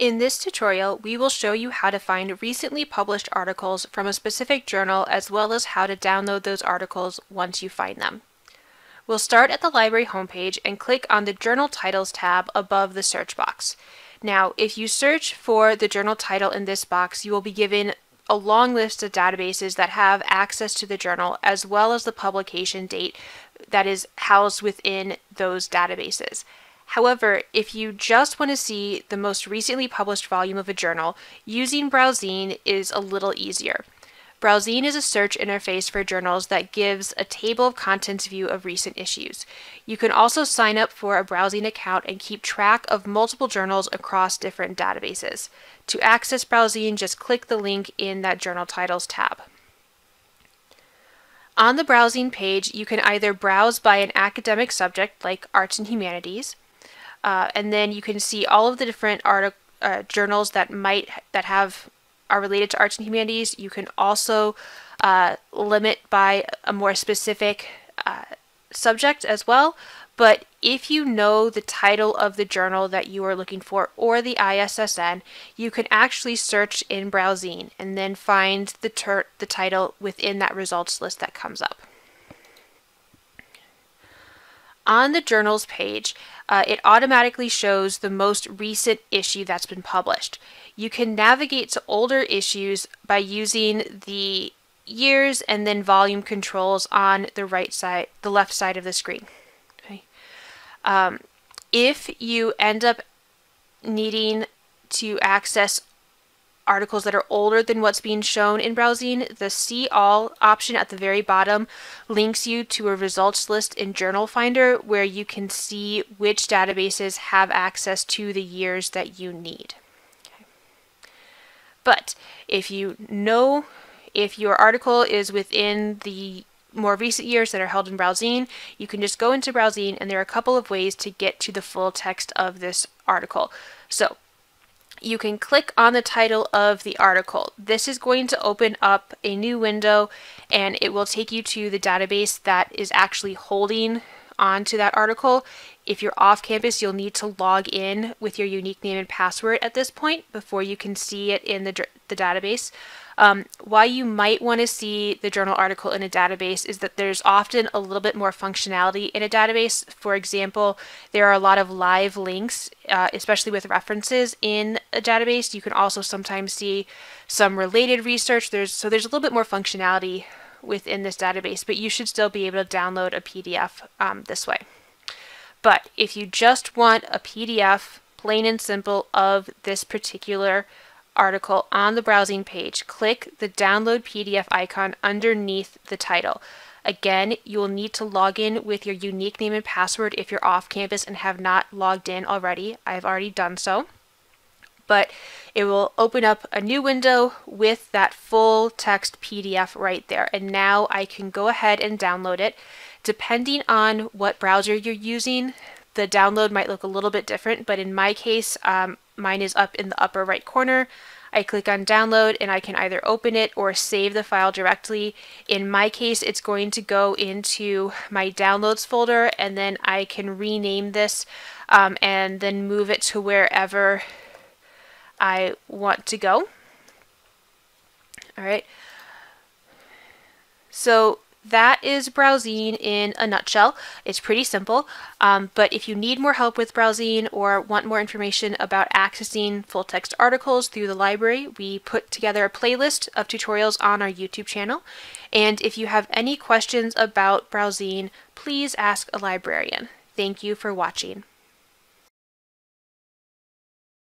In this tutorial, we will show you how to find recently published articles from a specific journal as well as how to download those articles once you find them. We'll start at the library homepage and click on the Journal Titles tab above the search box. Now, if you search for the journal title in this box, you will be given a long list of databases that have access to the journal as well as the publication date that is housed within those databases. However, if you just want to see the most recently published volume of a journal, using BrowZine is a little easier. BrowZine is a search interface for journals that gives a table of contents view of recent issues. You can also sign up for a BrowZine account and keep track of multiple journals across different databases. To access BrowZine, just click the link in that Journal Titles tab. On the BrowZine page, you can either browse by an academic subject like arts and humanities, uh, and then you can see all of the different artic- uh, journals that might that have are related to arts and humanities. You can also uh, limit by a more specific uh, subject as well. But if you know the title of the journal that you are looking for or the ISSN, you can actually search in BrowZine and then find the, the title within that results list that comes up. On the journals page, uh, it automatically shows the most recent issue that's been published. You can navigate to older issues by using the years and then volume controls on the right side, the left side of the screen. Okay. Um, if you end up needing to access articles that are older than what's being shown in BrowZine, the See All option at the very bottom links you to a results list in Journal Finder where you can see which databases have access to the years that you need. Okay. But if you know if your article is within the more recent years that are held in BrowZine, you can just go into BrowZine and there are a couple of ways to get to the full text of this article. So you can click on the title of the article. This is going to open up a new window and it will take you to the database that is actually holding onto that article. If you're off campus, you'll need to log in with your unique name and password at this point before you can see it in the, the database. Um, why you might want to see the journal article in a database is that there's often a little bit more functionality in a database. For example, there are a lot of live links, uh, especially with references in a database. You can also sometimes see some related research. There's so there's a little bit more functionality within this database, but you should still be able to download a PDF um, this way. But if you just want a PDF, plain and simple, of this particular article on the BrowZine page, click the download PDF icon underneath the title. Again, you will need to log in with your unique name and password if you're off campus and have not logged in already. I've already done so. But it will open up a new window with that full text PDF right there. And now I can go ahead and download it. Depending on what browser you're using, the download might look a little bit different, but in my case, um, mine is up in the upper right corner. I click on download and I can either open it or save the file directly. In my case, it's going to go into my downloads folder and then I can rename this um, and then move it to wherever I want to go. All right. So that is BrowZine in a nutshell. It's pretty simple, um, but if you need more help with BrowZine or want more information about accessing full text articles through the library, we put together a playlist of tutorials on our YouTube channel. And if you have any questions about BrowZine, please ask a librarian. Thank you for watching.